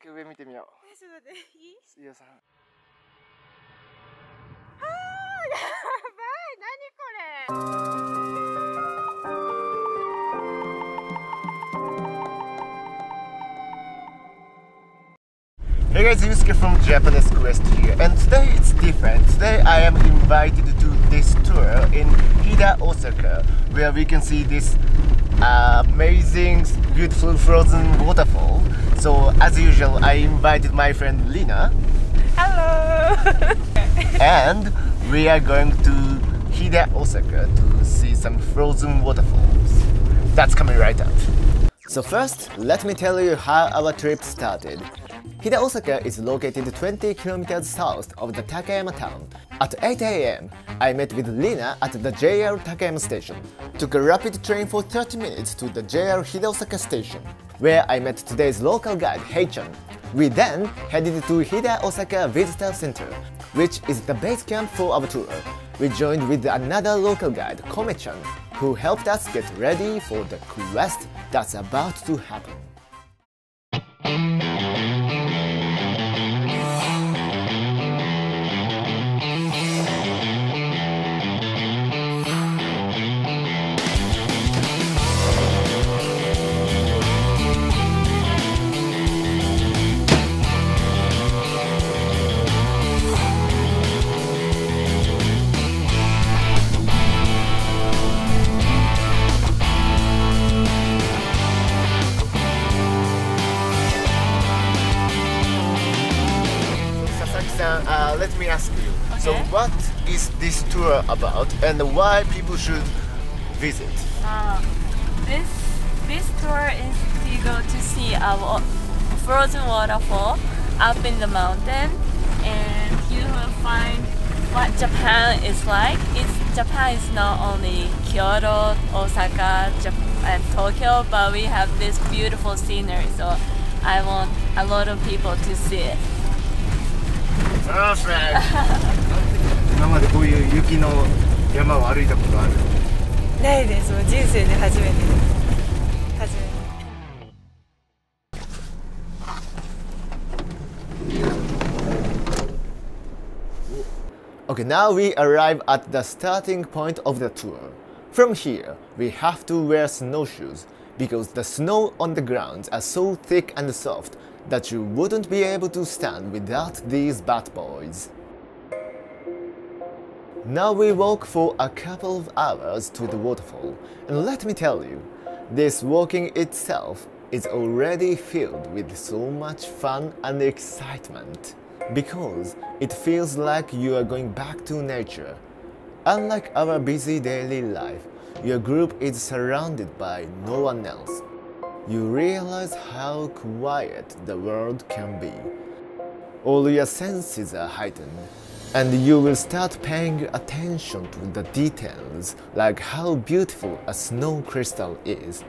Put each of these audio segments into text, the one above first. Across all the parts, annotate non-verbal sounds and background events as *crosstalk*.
*laughs* Hey guys, Yusuke from Japanesquest here and today it's different. Today I am invited to this tour in Hida, Osaka where we can see this amazing beautiful frozen waterfall. So as usual, I invited my friend Lina Hello *laughs* and we are going to Hida, Osaka to see some frozen waterfalls. That's coming right up. So first, let me tell you how our trip started. Hida Osaka is located 20 kilometers south of the Takayama town. At 8 am, I met with Lina at the JR Takayama station. Took a rapid train for 30 minutes to the JR Hida Osaka station, where I met today's local guide Heichan. We then headed to Hida Osaka Visitor Center, which is the base camp for our tour. We joined with another local guide, Kome-chan, who helped us get ready for the quest that's about to happen. Uh, let me ask you. So, what is this tour about, and why people should visit? Um, this this tour is to go to see a frozen waterfall up in the mountain, and you will find what Japan is like. It's Japan is not only Kyoto, Osaka, and Tokyo, but we have this beautiful scenery. So I want a lot of people to see it. *laughs* Perfect. 今までこういう雪の山を歩いたことあるないです。もう人生で初めて初めて。 Okay, now we arrive at the starting point of the tour. From here, we have to wear snowshoes because the snow on the grounds are so thick and soft that you wouldn't be able to stand without these bad boys. Now we walk for a couple of hours to the waterfall, and let me tell you, this walking itself is already filled with so much fun and excitement because it feels like you are going back to nature. Unlike our busy daily life, your group is surrounded by no one else. You realize how quiet the world can be. All your senses are heightened, and you will start paying attention to the details, like how beautiful a snow crystal is.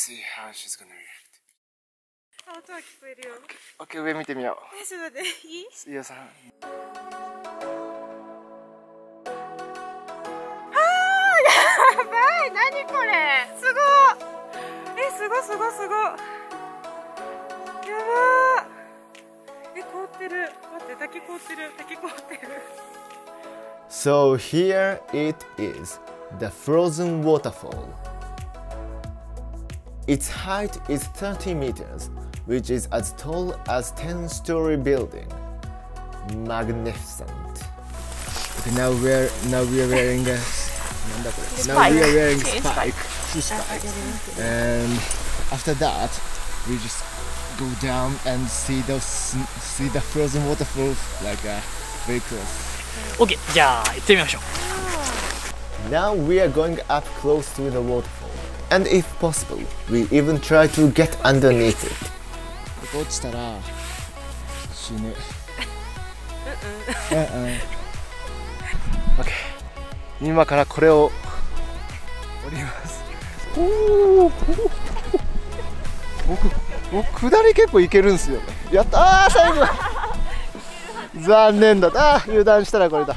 See how she's gonna react. あ音は聞こえるよ。OK、上見てみよえちょっと待っていい？さん。あーやばい何これ？すごいえすごすごすごやばーえ凍ってる待って滝凍ってる滝凍ってる So here it is, the frozen waterfall. Its height is 30 meters, which is as tall as 10-story building. Magnificent. Okay, now we're now we are wearing a now we are wearing Okay, spike, shoe spikes, and after that we just go down and see those see the frozen waterfall like uh, very close. OK じゃあ行ってみましょう Now we are going up close to the waterfall. And if possible, we even try to get underneath it. 落ちたら死ぬ。OK 今からこれを降ります。おお僕僕下り結構いけるんすよやったー最後。*laughs* 残念だ。あー油断したらこれだ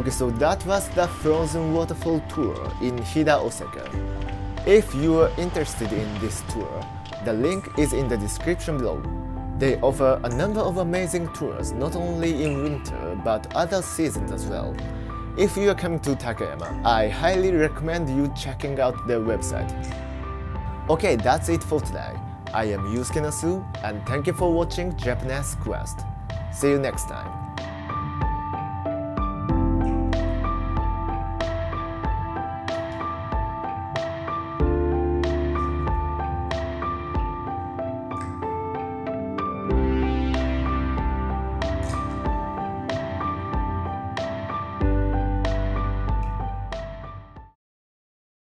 Okay, so that was the frozen waterfall tour in Hida, Osaka. If you are interested in this tour, the link is in the description below. They offer a number of amazing tours not only in winter but other seasons as well. If you are coming to Takayama, I highly recommend you checking out their website. Okay, that's it for today. I am Yusuke Nasu and thank you for watching Japanesquest. See you next time.